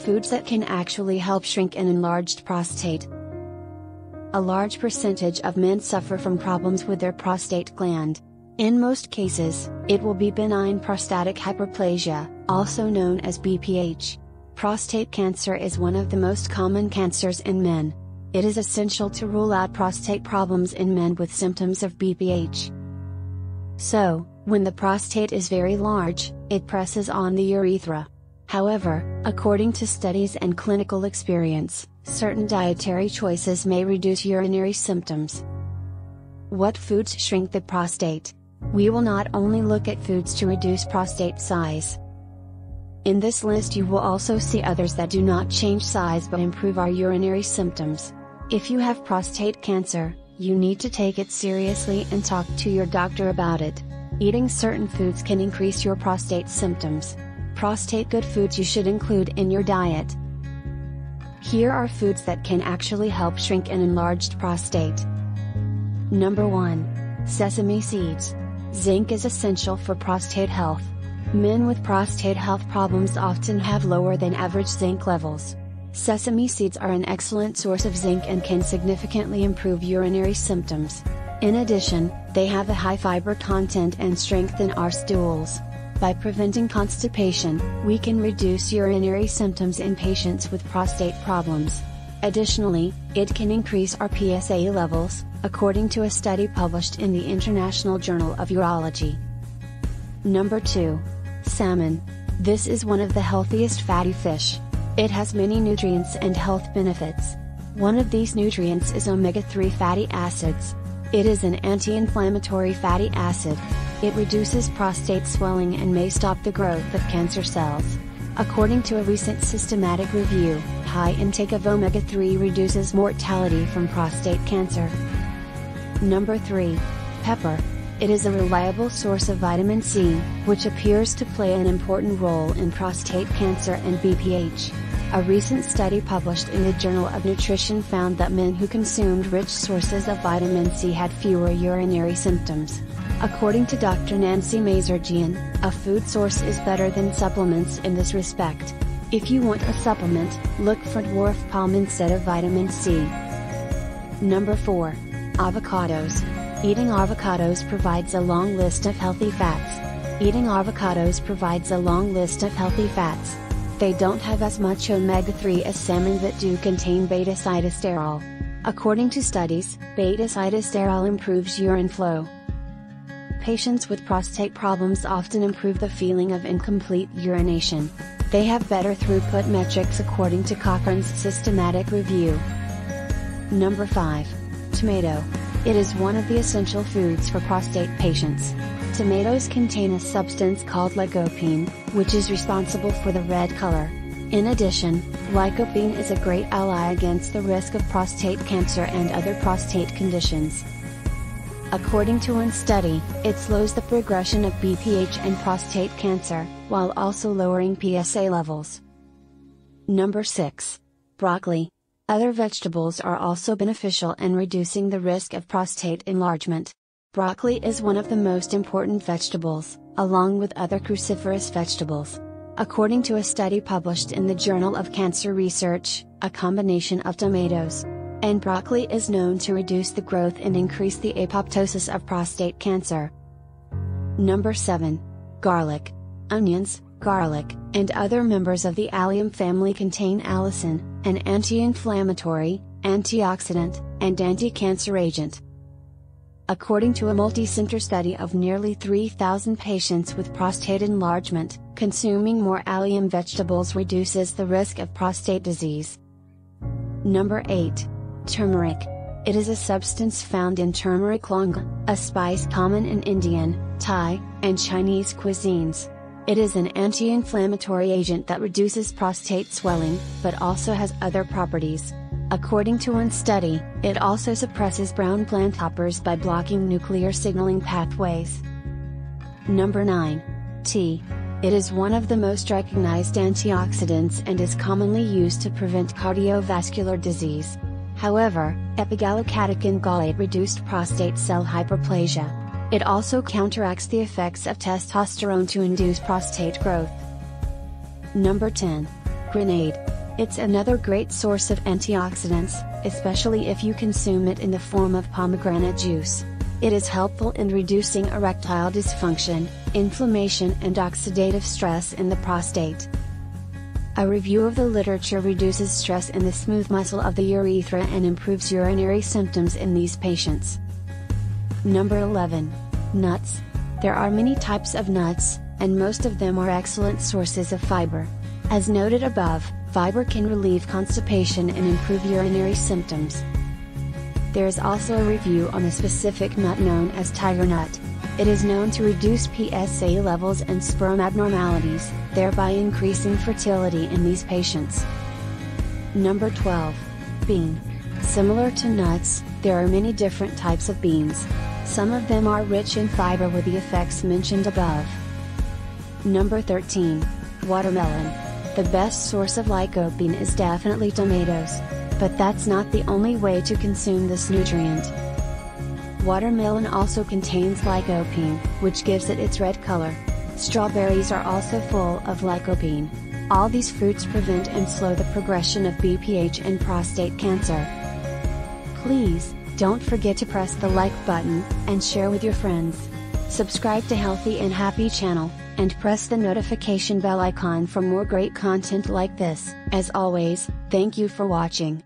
Foods that can actually help shrink an enlarged prostate. A large percentage of men suffer from problems with their prostate gland. In most cases, it will be benign prostatic hyperplasia, also known as BPH. Prostate cancer is one of the most common cancers in men. It is essential to rule out prostate problems in men with symptoms of BPH. So, when the prostate is very large, it presses on the urethra. However, according to studies and clinical experience, certain dietary choices may reduce urinary symptoms. What foods shrink the prostate? We will not only look at foods to reduce prostate size, in this list you will also see others that do not change size but improve our urinary symptoms. If you have prostate cancer, you need to take it seriously and talk to your doctor about it. Eating certain foods can increase your prostate symptoms. Prostate good foods you should include in your diet. Here are foods that can actually help shrink an enlarged prostate. Number 1. Sesame seeds. Zinc is essential for prostate health. Men with prostate health problems often have lower than average zinc levels. Sesame seeds are an excellent source of zinc and can significantly improve urinary symptoms. In addition, they have a high fiber content and strengthen our stools. By preventing constipation, we can reduce urinary symptoms in patients with prostate problems. Additionally, it can increase our PSA levels, according to a study published in the International Journal of Urology. Number 2. Salmon. This is one of the healthiest fatty fish. It has many nutrients and health benefits. One of these nutrients is omega-3 fatty acids. It is an anti-inflammatory fatty acid. It reduces prostate swelling and may stop the growth of cancer cells. According to a recent systematic review, high intake of omega-3 reduces mortality from prostate cancer. Number 3. Pepper. It is a reliable source of vitamin C, which appears to play an important role in prostate cancer and BPH. A recent study published in the Journal of Nutrition found that men who consumed rich sources of vitamin C had fewer urinary symptoms. According to Dr. Nancy Mazurjian, a food source is better than supplements in this respect. If you want a supplement, look for dwarf palm instead of vitamin C. Number 4. Avocados. Eating avocados provides a long list of healthy fats. Eating avocados provides a long list of healthy fats. They don't have as much omega-3 as salmon but do contain beta-sitosterol. According to studies, beta-sitosterol improves urine flow. Patients with prostate problems often improve the feeling of incomplete urination. They have better throughput metrics according to Cochrane's systematic review. Number 5. Tomato. It is one of the essential foods for prostate patients. Tomatoes contain a substance called lycopene, which is responsible for the red color. In addition, lycopene is a great ally against the risk of prostate cancer and other prostate conditions. According to one study, it slows the progression of BPH and prostate cancer, while also lowering PSA levels. Number 6. Broccoli. Other vegetables are also beneficial in reducing the risk of prostate enlargement. Broccoli is one of the most important vegetables, along with other cruciferous vegetables. According to a study published in the Journal of Cancer Research, a combination of tomatoes and broccoli is known to reduce the growth and increase the apoptosis of prostate cancer. Number 7. Garlic. Onions, garlic, and other members of the allium family contain allicin, an anti-inflammatory, antioxidant, and anti-cancer agent. According to a multi-center study of nearly 3,000 patients with prostate enlargement, consuming more allium vegetables reduces the risk of prostate disease. Number 8. Turmeric. It is a substance found in turmeric long, a spice common in Indian, Thai, and Chinese cuisines. It is an anti-inflammatory agent that reduces prostate swelling, but also has other properties. According to one study, it also suppresses brown plant hoppers by blocking nuclear signaling pathways. Number 9. Tea. It is one of the most recognized antioxidants and is commonly used to prevent cardiovascular disease. However, epigallocatechin gallate reduced prostate cell hyperplasia. It also counteracts the effects of testosterone to induce prostate growth. Number 10. Grenade. It's another great source of antioxidants, especially if you consume it in the form of pomegranate juice. It is helpful in reducing erectile dysfunction, inflammation and oxidative stress in the prostate. A review of the literature reduces stress in the smooth muscle of the urethra and improves urinary symptoms in these patients. Number 11. Nuts. There are many types of nuts, and most of them are excellent sources of fiber. As noted above, fiber can relieve constipation and improve urinary symptoms. There is also a review on a specific nut known as tiger nut. It is known to reduce PSA levels and sperm abnormalities, thereby increasing fertility in these patients. Number 12. Bean. Similar to nuts, there are many different types of beans. Some of them are rich in fiber with the effects mentioned above. Number 13. Watermelon. The best source of lycopene is definitely tomatoes. But that's not the only way to consume this nutrient. Watermelon also contains lycopene, which gives it its red color. Strawberries are also full of lycopene. All these fruits prevent and slow the progression of BPH and prostate cancer. Please, don't forget to press the like button, and share with your friends. Subscribe to Healthy and Happy channel, and press the notification bell icon for more great content like this. As always, thank you for watching.